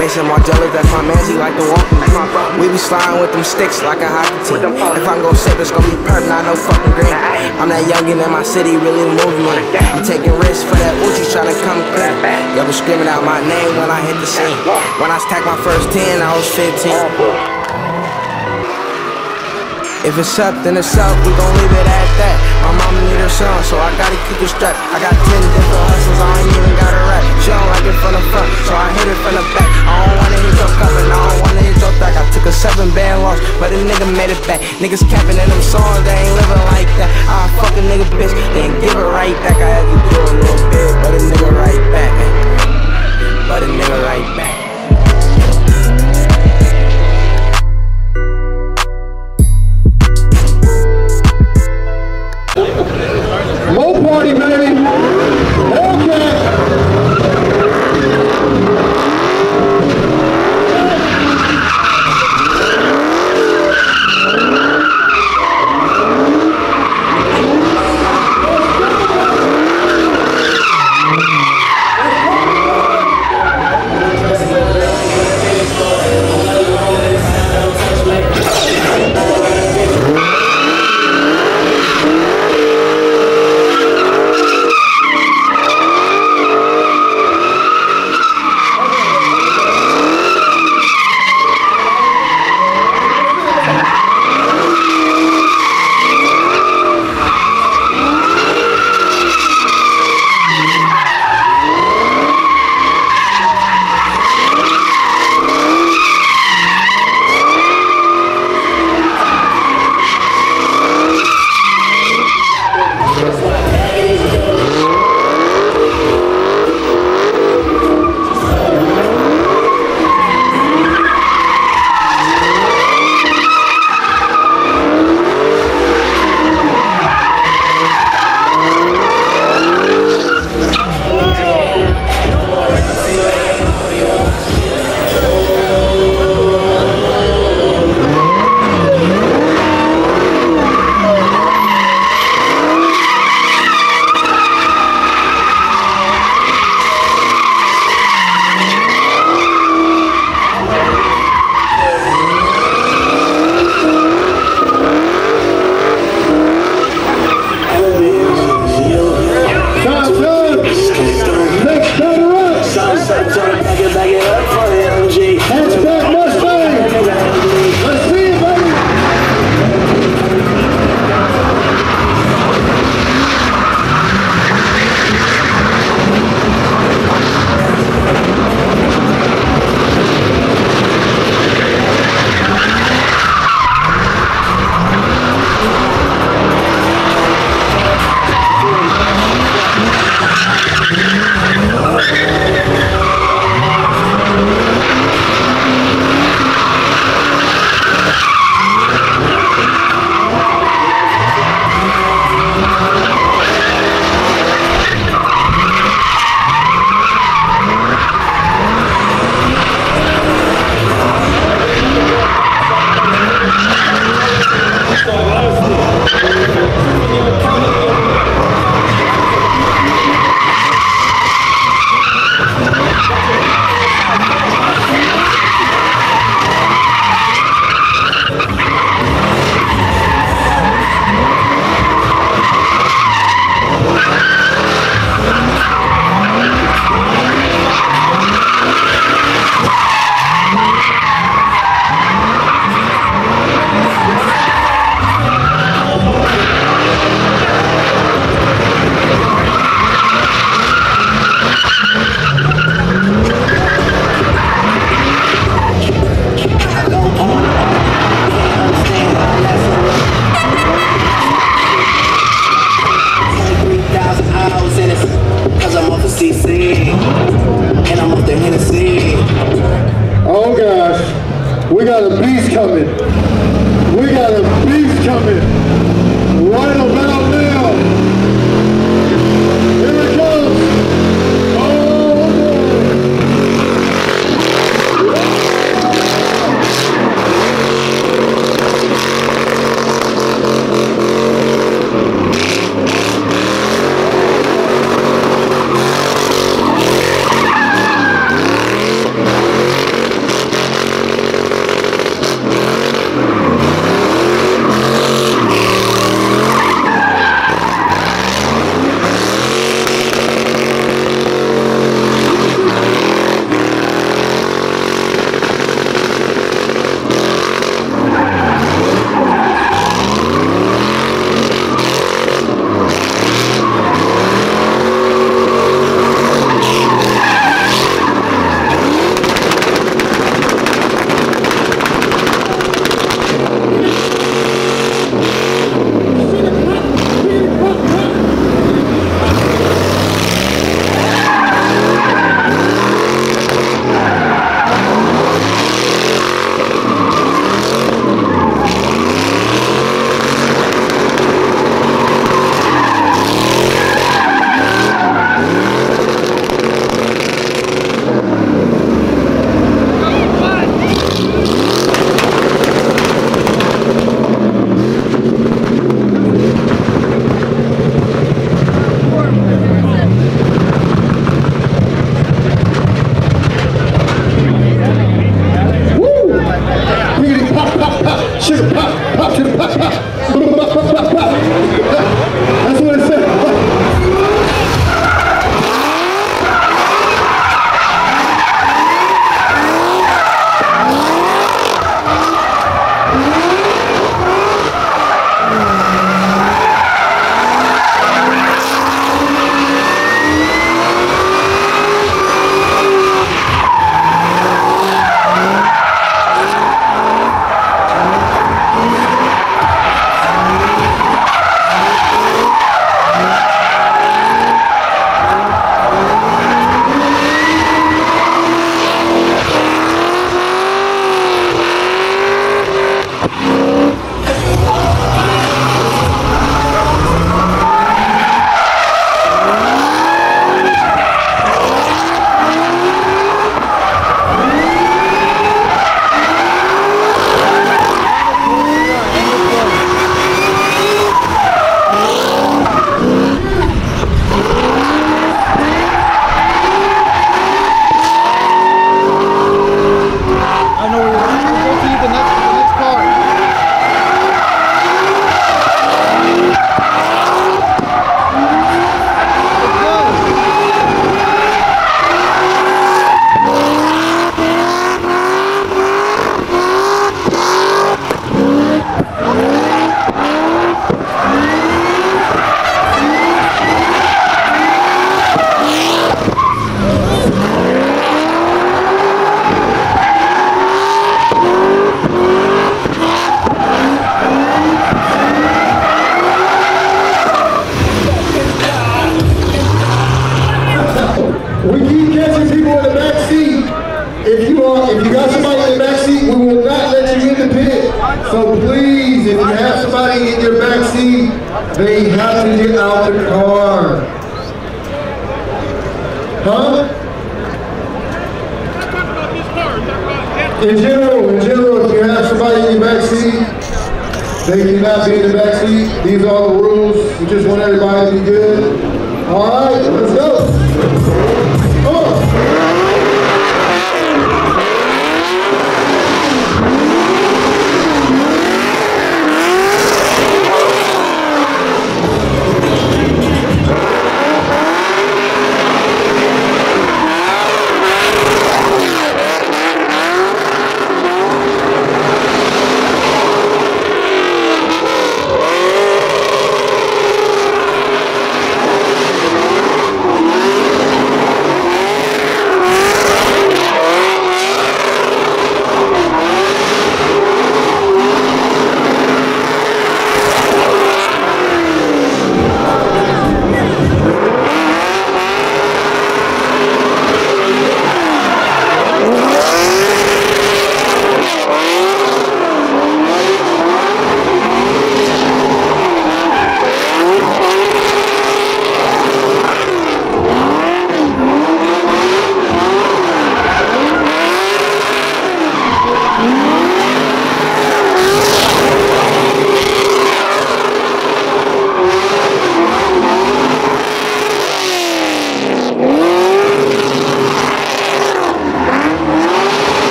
Maison Margiela, that's my man, he like to walk me. We be sliding with them sticks like a hockey team. If I'm gon' sip, it's gon' be perp, not no fucking green. I'm that youngin' in my city, really moving me. I'm taking risks for that Uchi tryna come clean. Y'all been screaming out my name when I hit the scene. When I stacked my first 10, I was 15. If it's up, then it's up, we gon' leave it at that. My mama need her son, so I gotta keep it strapped. I got 10 different hustles, I ain't even got a rap. She don't like it from the front, so I hit it from the back. I don't wanna hit your cup and I don't wanna hit your back. I took a seven band loss, but a nigga made it back. Niggas capping in them songs, they ain't living like that. I fuck a nigga bitch, then give it right back. I had to do a little bit, but a nigga right back. But a nigga right back. Huh? In general, in general, if you have somebody in your back seat, they cannot be in the back seat. These are the rules. We just want everybody to be good. All right, let's go.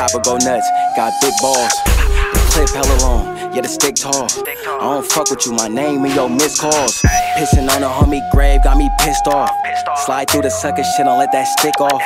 Chopper go nuts, got big balls. Clip hella long, yeah, the stick tall. I don't fuck with you, my name and your missed calls. Pissing on a homie grave got me pissed off. Slide through the sucker shit, don't let that stick off.